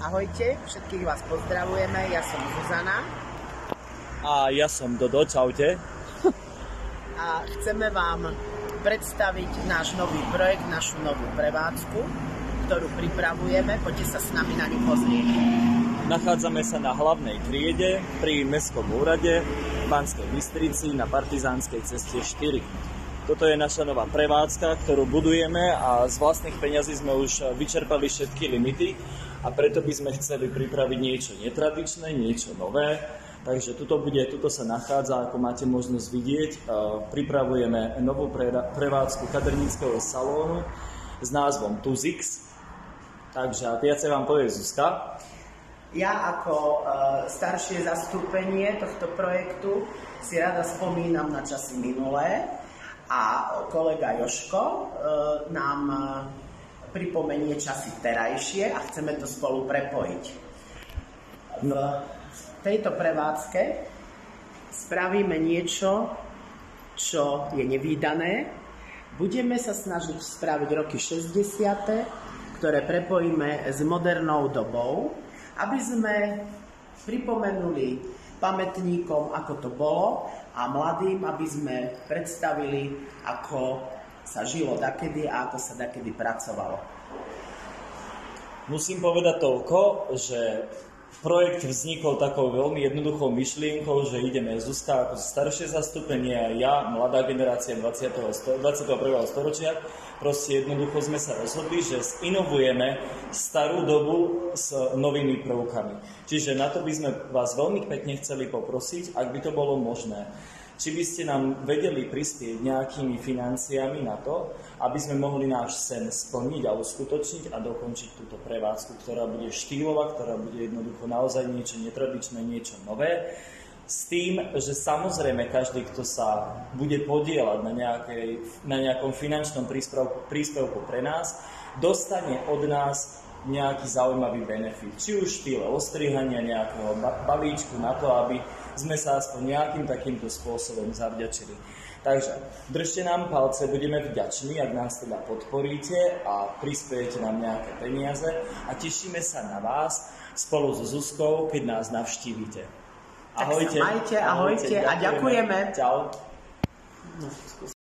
Ahojte, všetkých vás pozdravujeme, ja som Zuzana A ja som Dodo, čaute. a chceme vám predstaviť náš nový projekt, našu novú prevádzku, ktorú pripravujeme. Poďte sa s nami na ňu pozrieť. Nachádzame sa na hlavnej triede pri Mestskom úrade v Banskej Bystrici na Partizánskej ceste 4. Toto je naša nová prevádzka, ktorú budujeme a z vlastných peňazí sme už vyčerpali všetky limity a preto by sme chceli pripraviť niečo netradičné, niečo nové. Takže tuto, bude, tuto sa nachádza, ako máte možnosť vidieť, pripravujeme novú prevádzku kaderníckého salónu s názvom Tuzix. Takže viacej vám povie Zuzka. Ja ako e, staršie zastúpenie tohto projektu si rada spomínam na časy minulé kolega Joško e, nám e, pripomenie časy terajšie a chceme to spolu prepojiť. V tejto prevádzke spravíme niečo, čo je nevýdané. Budeme sa snažiť spraviť roky 60., ktoré prepojíme s modernou dobou, aby sme pripomenuli pamätníkom, ako to bolo a mladým, aby sme predstavili, ako sa žilo dakedy a ako sa dakedy pracovalo. Musím povedať toľko, že projekt vznikol takou veľmi jednoduchou myšlienkou, že ideme Zuzka ako staršie zastúpenie a ja, mladá generácia 20. 21. storočia, proste jednoducho sme sa rozhodli, že inovujeme starú dobu s novými prvkami. Čiže na to by sme vás veľmi pekne chceli poprosiť, ak by to bolo možné či by ste nám vedeli prispieť nejakými financiami na to, aby sme mohli náš sen splniť a uskutočniť a dokončiť túto prevádzku, ktorá bude štýlová, ktorá bude jednoducho naozaj niečo netradičné, niečo nové. S tým, že samozrejme každý, kto sa bude podielať na, nejakej, na nejakom finančnom príspevku, príspevku pre nás, dostane od nás nejaký zaujímavý benefit. Či už štýle ostrihania nejakého balíčku na to, aby sme sa aspoň nejakým takýmto spôsobom zavďačili. Takže držte nám palce, budeme vďační, ak nás teda podporíte a prispiejete nám nejaké peniaze a tešíme sa na vás spolu so Zuzkou, keď nás navštívite. Ahojte. Tak sa majte, ahojte, ahojte a ďakujeme. Čau. No,